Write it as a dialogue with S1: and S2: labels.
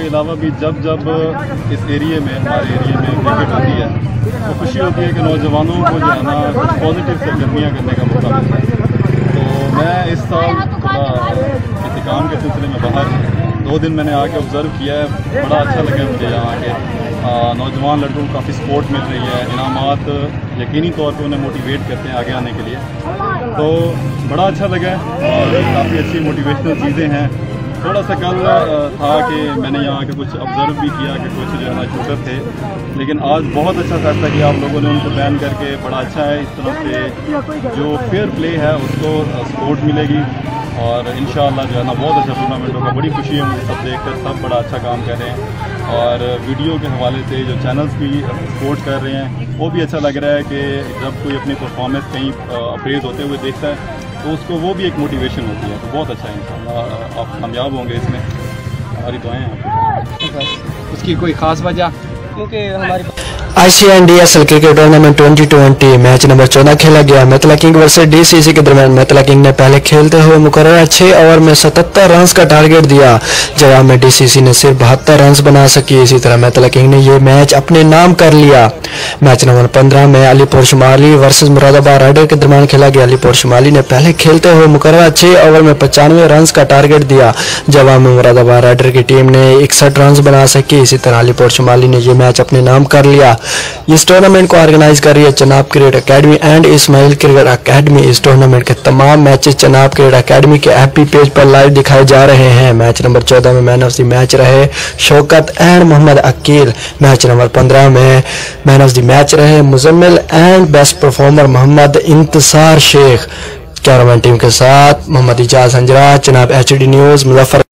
S1: کے علاوہ بھی جب جب اس ایریے میں، ہمارے ایریے میں کرکٹ ہوتی ہے، تو خوشی ہوتی ہے کہ نوجوانوں کو جو ہے نا کچھ پازیٹیو سرگرمیاں کرنے کا موقع ملتا ہے۔ تو میں اس سال انتقام کے سلسلے میں باہر دو دن میں نے آ کے آبزرو کیا ہے، بڑا اچھا لگا مجھے یہاں آ کے۔ نوجوان لڑکوں کو کافی سپورٹ مل رہی ہے، انعامات یقینی طور پہ انہیں موٹیویٹ کرتے ہیں آگے آنے کے لیے۔ تو بڑا اچھا لگا اور کافی اچھی موٹیویشنل چیزیں ہیں۔ تھوڑا سا کل تھا کہ میں نے یہاں کے کچھ آبزرو بھی کیا کہ کچھ جو ہے نا شوٹر تھے۔ لیکن آج بہت اچھا فیصلہ کیا آپ لوگوں نے ان کو بین کر کے بڑا اچھا ہے۔ اس طرح سے جو فیئر پلے ہے، اس کو سپورٹ ملے گی۔ اور انشاءاللہ جو ہے نا بہت اچھا ٹورنامنٹ ہوگا۔ بڑی خوشی ہے مجھے سب دیکھ کر، سب بڑا اچھا کام کر رہے ہیں۔ اور ویڈیو کے حوالے سے جو چینلز بھی سپورٹ کر رہے ہیں، وہ بھی اچھا لگ رہا ہے کہ جب کوئی اپنی پرفارمنس کہیں اپریز ہوتے ہوئے دیکھتا ہے تو اس کو وہ بھی ایک موٹیویشن ہوتی ہے تو بہت اچھا ہے انشاءاللہ آپ کامیاب ہوں گے اس میں۔ ہماری دعائیں ہیں۔
S2: اس کی کوئی خاص وجہ؟ کیونکہ ہماری
S3: I C N D S L cricket tournament twenty twenty match number چودہ کھیلا گیا Mithila king versus D C C کے درمیان میتلا کنگ نے پہلے کھیلتے ہوئے مقررہ چھ اوور میں ستتر رنز کا ٹارگٹ دیا جواب میں ڈی سی سی نے صرف بہتر رنز بنا سکی اسی طرح میتلا کنگ نے یہ میچ اپنے نام کر لیا میچ نمبر پندرہ میں علی پور شمالی ورسز مراد آباد رائڈر کے درمیان کھیلا گیا علی پور شمالی نے پہلے کھیلتے ہوئے مقررہ چھ اوور میں پچانوے رنز کا ٹارگٹ دیا جواب میں مراد آباد رائڈر کی ٹیم نے اکسٹھ رنز بنا سکی اسی طرح علی پور شمالی نے یہ میچ اپنے نام کر لیا اس ٹورنامنٹ کو آرگنائز کر رہی ہے Chenab cricket academy and Ismail cricket academy us tournament کے تمام میچز چناب کرکٹ اکیڈمی کے ایپ پی پیج پر لائیو دکھائے جا رہے ہیں۔ میچ نمبر چودہ میں مین آف دی میچ رہے۔ Shaukat and Muhammad Aqeel. Match number پندرہ میں مین آف دی میچ رہے۔ Muzammil and best performer Muhammad Intisar Sheikh. کیرمین team کے ساتھ Muhammad Ijaz Hanjra, Chenab H D news Muzaffar